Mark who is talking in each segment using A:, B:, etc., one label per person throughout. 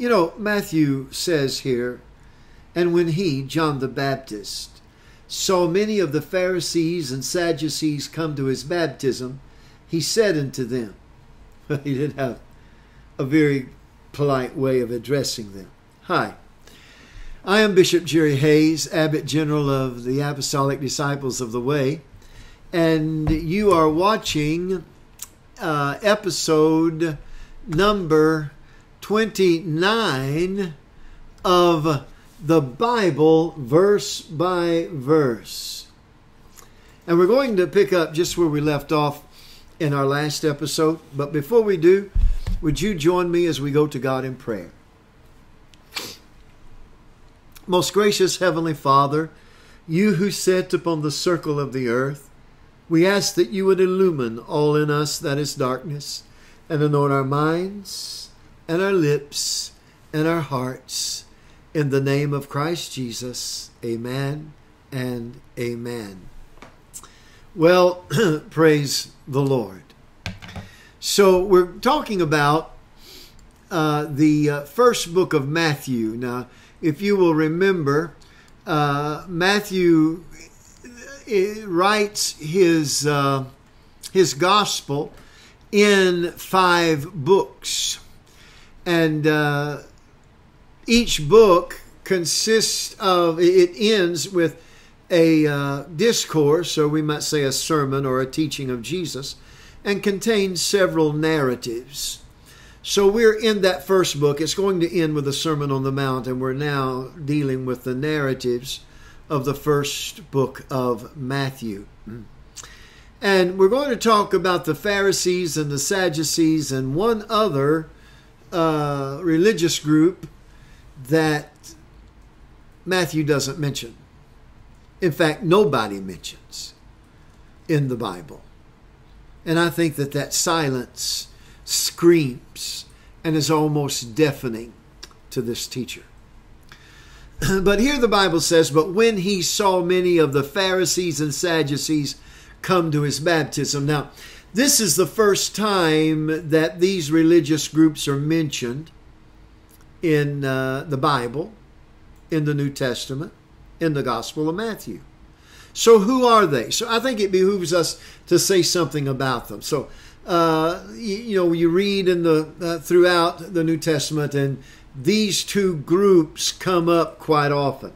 A: You know, Matthew says here, and when he, John the Baptist, saw many of the Pharisees and Sadducees come to his baptism, he said unto them, he didn't have a very polite way of addressing them. Hi, I am Bishop Jerry Hayes, Abbot General of the Apostolic Disciples of the Way, and you are watching uh, episode number 29 of the Bible verse by verse. And we're going to pick up just where we left off in our last episode. But before we do, would you join me as we go to God in prayer? Most gracious Heavenly Father, you who sit upon the circle of the earth, we ask that you would illumine all in us that is darkness, and anoint our minds, and our lips, and our hearts. In the name of Christ Jesus, amen and amen. Well, praise the Lord. So we're talking about uh, the uh, first book of Matthew. Now, if you will remember, uh, Matthew uh, writes his uh, his gospel in five books, and uh, each book consists of it ends with a uh, discourse, or we might say a sermon or a teaching of Jesus, and contains several narratives. So we're in that first book. It's going to end with the Sermon on the Mount, and we're now dealing with the narratives of the first book of Matthew. And we're going to talk about the Pharisees and the Sadducees and one other religious group that Matthew doesn't mention. In fact, nobody mentions in the Bible. And I think that that silence screams and is almost deafening to this teacher. but here the Bible says, But when he saw many of the Pharisees and Sadducees come to his baptism. Now, this is the first time that these religious groups are mentioned in uh, the Bible, in the New Testament in the Gospel of Matthew. So, who are they? So, I think it behooves us to say something about them. So, uh, you, you, know, you read in the uh, throughout the New Testament, and these two groups come up quite often.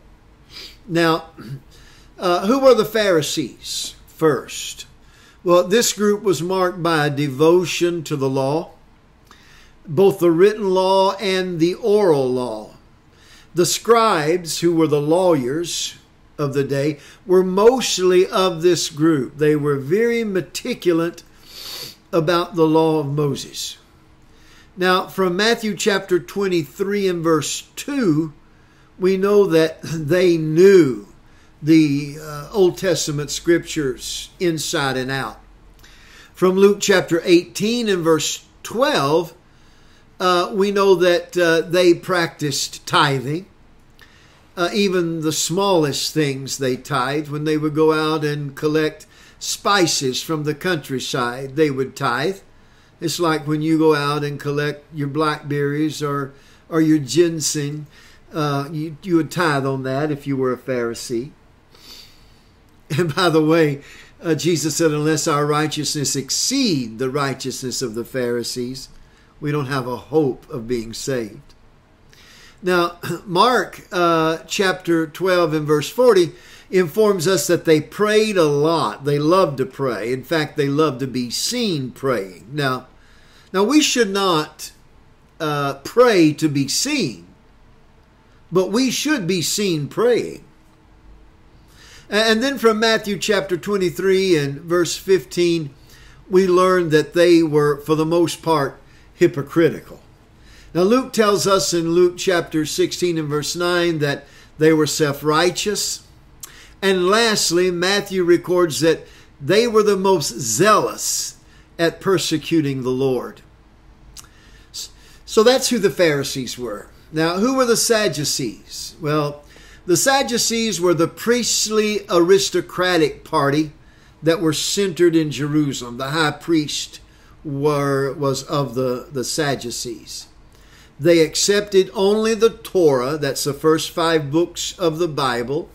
A: Now, uh, who were the Pharisees first? Well, this group was marked by devotion to the law, both the written law and the oral law. The scribes, who were the lawyers of the day, were mostly of this group. They were very meticulous about the law of Moses. Now, from Matthew chapter 23 and verse 2, we know that they knew the uh, Old Testament scriptures inside and out. From Luke chapter 18 and verse 12, uh, we know that uh, they practiced tithing. Uh, even the smallest things they tithed. When they would go out and collect spices from the countryside, they would tithe. It's like when you go out and collect your blackberries or or your ginseng. Uh, you, you would tithe on that if you were a Pharisee. And by the way, uh, Jesus said, unless our righteousness exceed the righteousness of the Pharisees, we don't have a hope of being saved. Now, Mark uh, chapter 12 and verse 40 informs us that they prayed a lot. They loved to pray. In fact, they loved to be seen praying. Now, now we should not uh, pray to be seen, but we should be seen praying. And then from Matthew chapter 23 and verse 15, we learn that they were, for the most part, hypocritical. Now, Luke tells us in Luke chapter 16 and verse 9 that they were self righteous. And lastly, Matthew records that they were the most zealous at persecuting the Lord. So that's who the Pharisees were. Now, who were the Sadducees? Well, the Sadducees were the priestly aristocratic party that were centered in Jerusalem. The high priest were, was of the, the Sadducees. They accepted only the Torah, that's the first five books of the Bible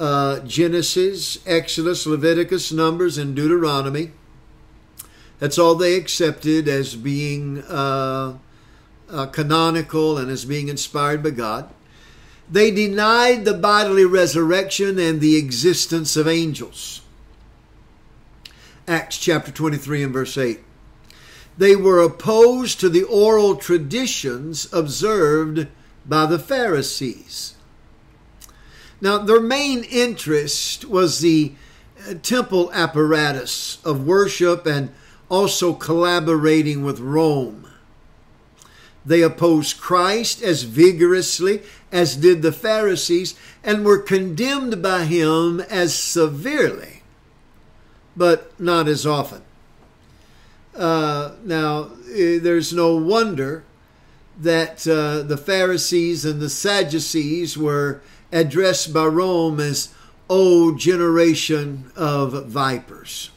A: uh, Genesis, Exodus, Leviticus, Numbers, and Deuteronomy. That's all they accepted as being uh, uh, canonical and as being inspired by God. They denied the bodily resurrection and the existence of angels. Acts chapter 23 and verse 8. They were opposed to the oral traditions observed by the Pharisees. Now, their main interest was the uh, temple apparatus of worship and also collaborating with Rome. They opposed Christ as vigorously as did the Pharisees and were condemned by him as severely, but not as often. Uh, now, eh, there's no wonder that uh, the Pharisees and the Sadducees were addressed by Rome as, O generation of vipers.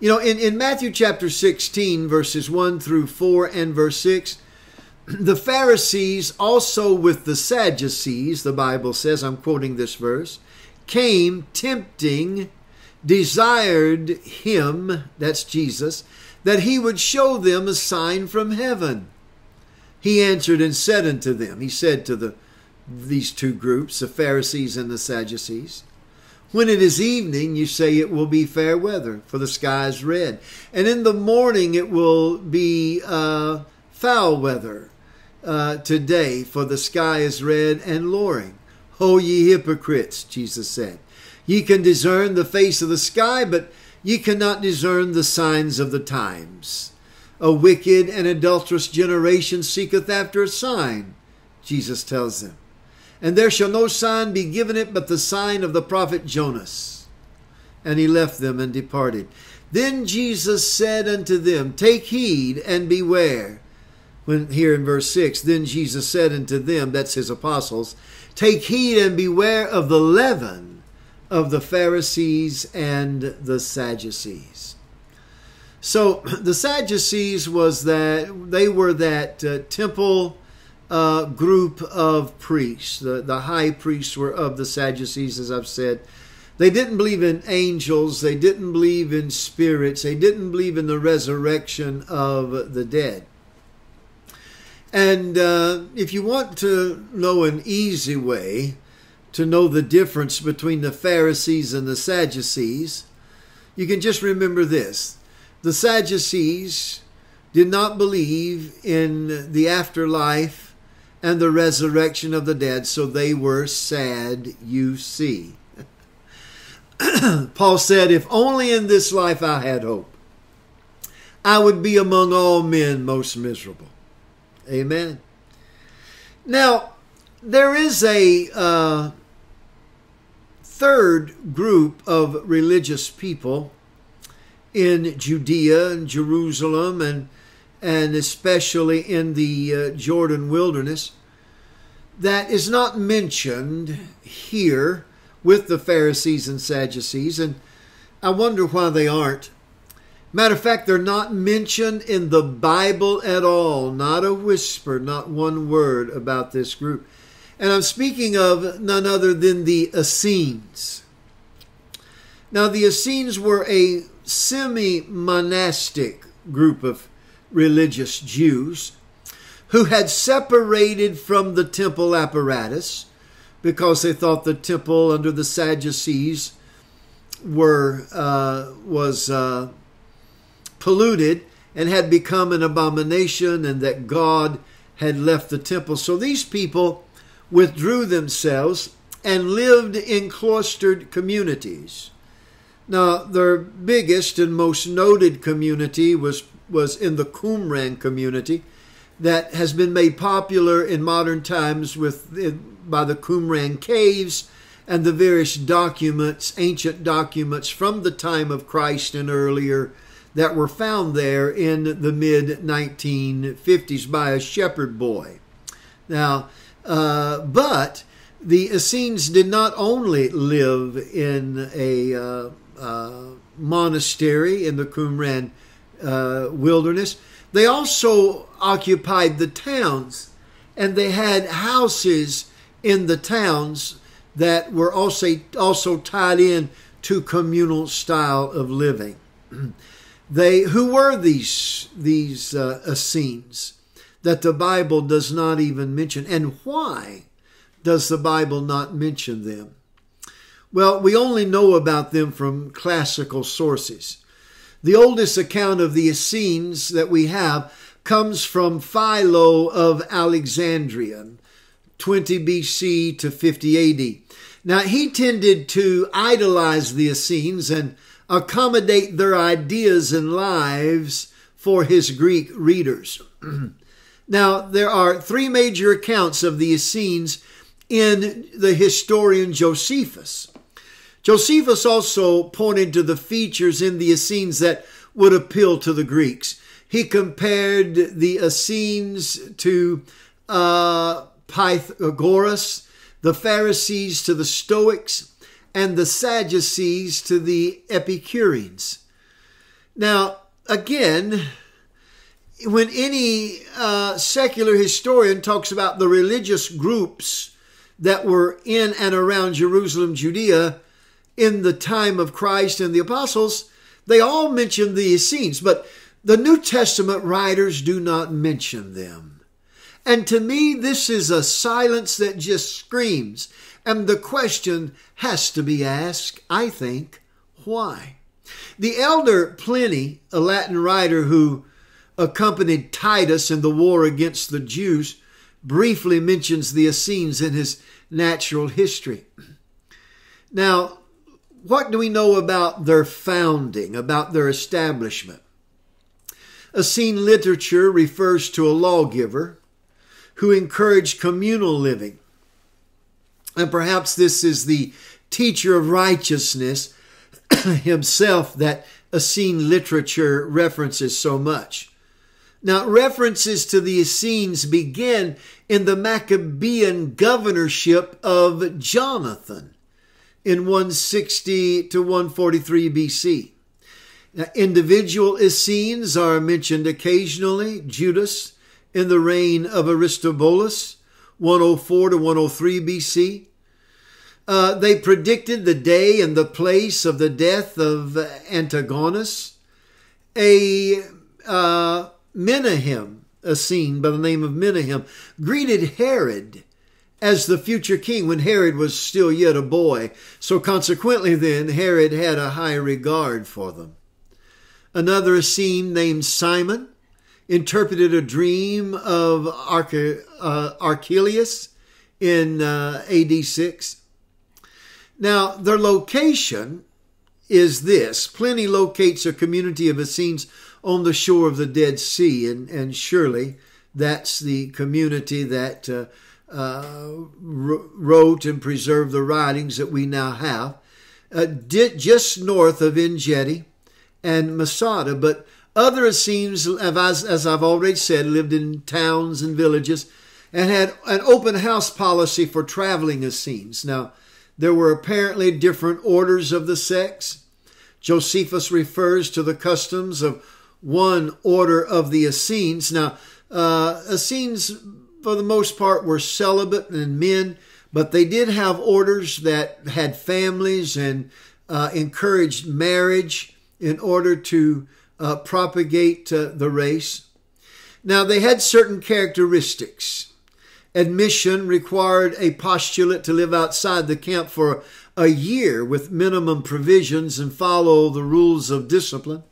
A: You know, in, in Matthew chapter 16, verses 1 through 4 and verse 6, the Pharisees, also with the Sadducees, the Bible says, I'm quoting this verse, came tempting, desired him, that's Jesus, that he would show them a sign from heaven. He answered and said unto them, He said to the these two groups, the Pharisees and the Sadducees. When it is evening, you say it will be fair weather, for the sky is red. And in the morning, it will be uh, foul weather uh, today, for the sky is red and lowering. O ye hypocrites, Jesus said. Ye can discern the face of the sky, but ye cannot discern the signs of the times. A wicked and adulterous generation seeketh after a sign, Jesus tells them and there shall no sign be given it but the sign of the prophet Jonas. And he left them and departed. Then Jesus said unto them, Take heed and beware. When here in verse 6, then Jesus said unto them, that's his apostles, Take heed and beware of the leaven of the Pharisees and the Sadducees. So the Sadducees was that they were that uh, temple uh, group of priests. The, the high priests were of the Sadducees, as I've said. They didn't believe in angels. They didn't believe in spirits. They didn't believe in the resurrection of the dead. And uh, if you want to know an easy way to know the difference between the Pharisees and the Sadducees, you can just remember this. The Sadducees did not believe in the afterlife and the resurrection of the dead, so they were sad, you see. Paul said, If only in this life I had hope, I would be among all men most miserable. Amen. Now, there is a uh, third group of religious people in Judea and Jerusalem and and especially in the uh, Jordan wilderness, that is not mentioned here with the Pharisees and Sadducees, and I wonder why they aren't. Matter of fact, they're not mentioned in the Bible at all, not a whisper, not one word about this group. And I'm speaking of none other than the Essenes. Now, the Essenes were a semi monastic group of religious Jews who had separated from the temple apparatus because they thought the temple under the Sadducees were uh, was uh, polluted and had become an abomination, and that God had left the temple. So these people withdrew themselves and lived in cloistered communities. Now, their biggest and most noted community was was in the Qumran community that has been made popular in modern times with by the Qumran caves and the various documents, ancient documents from the time of Christ and earlier that were found there in the mid 1950s by a shepherd boy. Now, uh, but the Essenes did not only live in a uh, uh, monastery in the Qumran uh, wilderness. They also occupied the towns, and they had houses in the towns that were also also tied in to communal style of living. they who were these these uh, Essenes that the Bible does not even mention, and why does the Bible not mention them? Well, we only know about them from classical sources. The oldest account of the Essenes that we have comes from Philo of Alexandria, 20 BC to 50 AD. Now, he tended to idolize the Essenes and accommodate their ideas and lives for his Greek readers. now, there are three major accounts of the Essenes in the historian Josephus. Josephus also pointed to the features in the Essenes that would appeal to the Greeks. He compared the Essenes to uh, Pythagoras, the Pharisees to the Stoics, and the Sadducees to the Epicureans. Now, again, when any uh, secular historian talks about the religious groups that were in and around Jerusalem, Judea, in the time of Christ and the apostles, they all mention the Essenes, but the New Testament writers do not mention them. And to me, this is a silence that just screams. And the question has to be asked, I think, why? The elder Pliny, a Latin writer who accompanied Titus in the war against the Jews, briefly mentions the Essenes in his natural history. Now, what do we know about their founding, about their establishment? Essene literature refers to a lawgiver who encouraged communal living. And perhaps this is the teacher of righteousness himself that Essene literature references so much. Now, references to the Essenes begin in the Maccabean governorship of Jonathan in 160 to 143 BC. Now, individual Essenes are mentioned occasionally. Judas in the reign of Aristobulus, 104 to 103 BC. Uh, they predicted the day and the place of the death of Antigonus. A uh, Menahem, Essene by the name of Menahem, greeted Herod as the future king when Herod was still yet a boy. So consequently, then, Herod had a high regard for them. Another Essene named Simon interpreted a dream of uh, Archelaus in uh, AD 6. Now, their location is this Pliny locates a community of Essenes on the shore of the Dead Sea, and, and surely that's the community that uh, uh, wrote and preserved the writings that we now have, uh, just north of En and Masada. But other Essenes, as, I've already said, lived in towns and villages and had an open house policy for traveling Essenes. Now, there were apparently different orders of the sex. Josephus refers to the customs of one order of the Essenes. Now, uh, Essenes for the most part, were celibate and men, but they did have orders that had families and uh, encouraged marriage in order to uh, propagate uh, the race. Now, they had certain characteristics. Admission required a postulant to live outside the camp for a year with minimum provisions and follow the rules of discipline.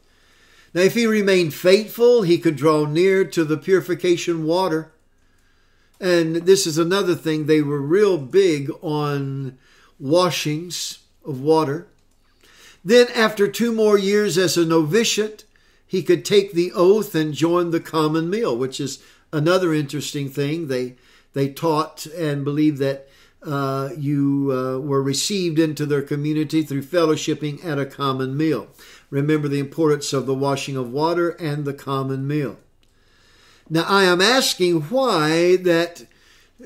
A: Now, if he remained faithful, he could draw near to the purification water and this is another thing, they were real big on washings of water. Then, after two more years as a novitiate, he could take the oath and join the common meal, which is another interesting thing. They they taught and believed that uh, you uh, were received into their community through fellowshipping at a common meal. Remember the importance of the washing of water and the common meal. Now, I am asking why that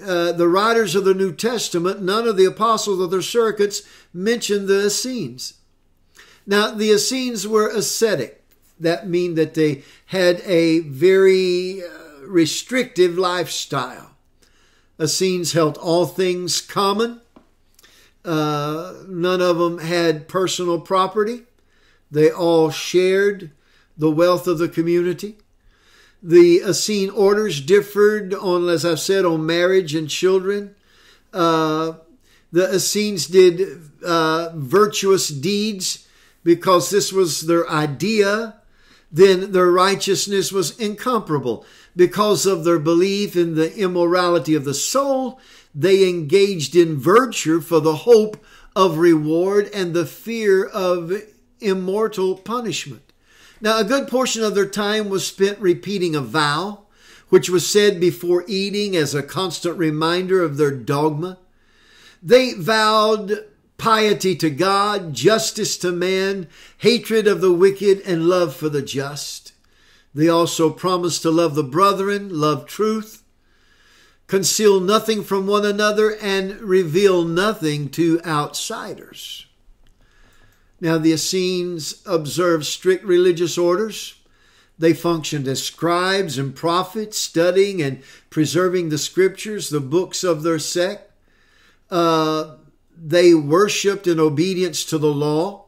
A: uh, the writers of the New Testament, none of the apostles of their circuits mention the Essenes. Now, the Essenes were ascetic. That mean that they had a very uh, restrictive lifestyle. Essenes held all things common. Uh, none of them had personal property. They all shared the wealth of the community. The Essene orders differed on, as I've said, on marriage and children. Uh, the Essenes did uh, virtuous deeds because this was their idea. Then their righteousness was incomparable. Because of their belief in the immorality of the soul, they engaged in virtue for the hope of reward and the fear of immortal punishment. Now, a good portion of their time was spent repeating a vow, which was said before eating as a constant reminder of their dogma. They vowed piety to God, justice to man, hatred of the wicked, and love for the just. They also promised to love the brethren, love truth, conceal nothing from one another, and reveal nothing to outsiders. Now, the Essenes observed strict religious orders. They functioned as scribes and prophets, studying and preserving the scriptures, the books of their sect. Uh, they worshiped in obedience to the law.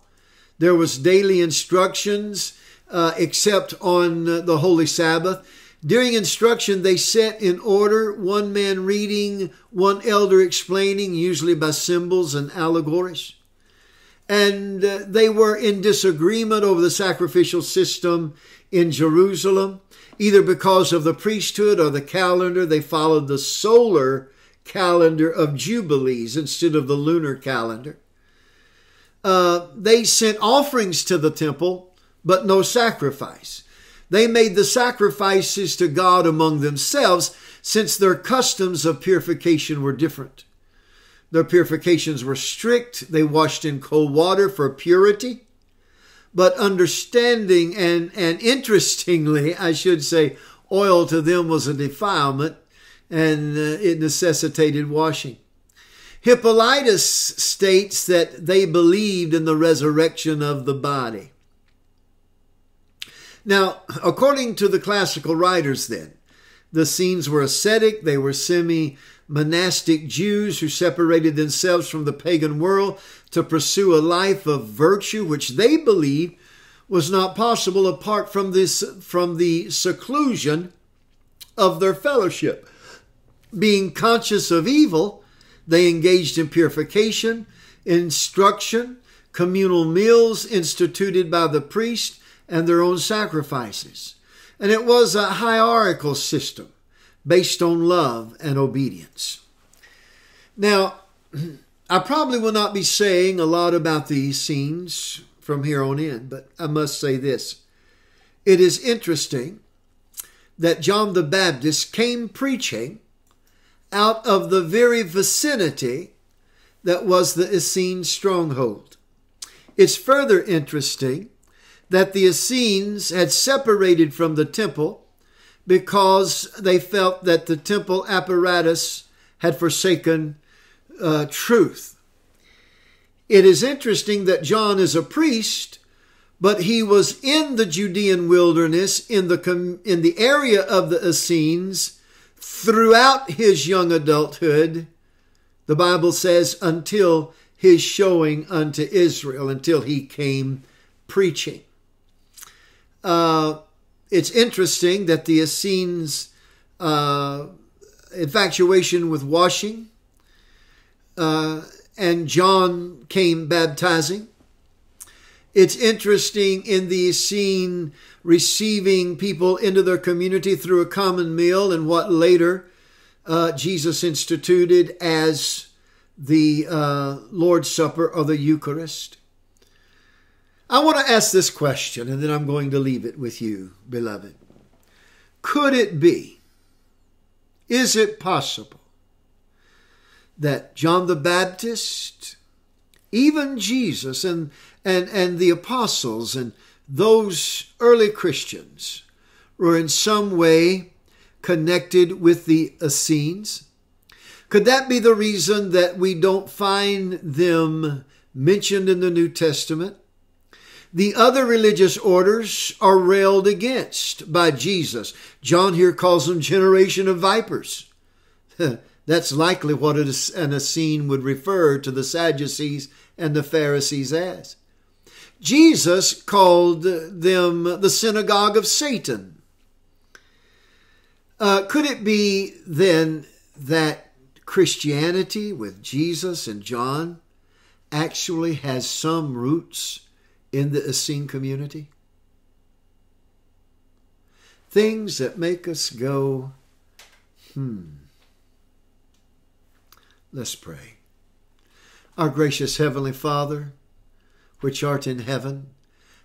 A: There was daily instructions, uh, except on the Holy Sabbath. During instruction, they set in order, one man reading, one elder explaining, usually by symbols and allegories and uh, they were in disagreement over the sacrificial system in Jerusalem, either because of the priesthood or the calendar. They followed the solar calendar of Jubilees instead of the lunar calendar. Uh, they sent offerings to the temple, but no sacrifice. They made the sacrifices to God among themselves since their customs of purification were different. Their purifications were strict. They washed in cold water for purity. But understanding and, and interestingly, I should say, oil to them was a defilement and uh, it necessitated washing. Hippolytus states that they believed in the resurrection of the body. Now, according to the classical writers, then, the Essenes were ascetic, they were semi monastic Jews who separated themselves from the pagan world to pursue a life of virtue, which they believed was not possible apart from this from the seclusion of their fellowship. Being conscious of evil, they engaged in purification, instruction, communal meals instituted by the priest, and their own sacrifices. And it was a hierarchical system based on love and obedience. Now, I probably will not be saying a lot about these Essenes from here on in, but I must say this. It is interesting that John the Baptist came preaching out of the very vicinity that was the Essene stronghold. It's further interesting that the Essenes had separated from the temple because they felt that the temple apparatus had forsaken uh, truth. It is interesting that John is a priest, but he was in the Judean wilderness in the in the area of the Essenes throughout his young adulthood. The Bible says until his showing unto Israel, until he came preaching. Uh, it's interesting that the Essenes' uh, infatuation with washing uh, and John came baptizing. It's interesting in the Essene receiving people into their community through a common meal and what later uh, Jesus instituted as the uh, Lord's Supper or the Eucharist. I want to ask this question and then I'm going to leave it with you, beloved. Could it be, is it possible that John the Baptist, even Jesus and, and, and the apostles and those early Christians were in some way connected with the Essenes? Could that be the reason that we don't find them mentioned in the New Testament? The other religious orders are railed against by Jesus. John here calls them generation of vipers. That's likely what an Essene would refer to the Sadducees and the Pharisees as. Jesus called them the synagogue of Satan. Uh, could it be then that Christianity with Jesus and John actually has some roots in the Essene community? Things that make us go, hmm. Let's pray. Our gracious Heavenly Father, which art in heaven,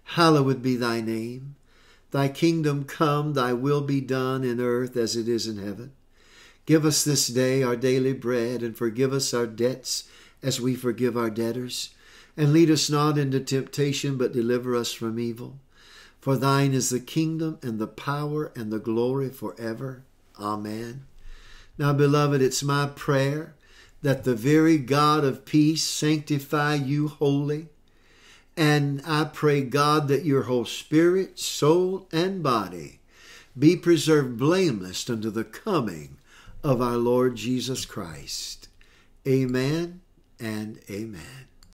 A: hallowed be thy name. Thy kingdom come, thy will be done in earth as it is in heaven. Give us this day our daily bread, and forgive us our debts as we forgive our debtors. And lead us not into temptation, but deliver us from evil. For thine is the kingdom, and the power, and the glory forever. Amen. Now, beloved, it's my prayer that the very God of peace sanctify you wholly and I pray, God, that your whole spirit, soul, and body be preserved blameless unto the coming of our Lord Jesus Christ. Amen and amen.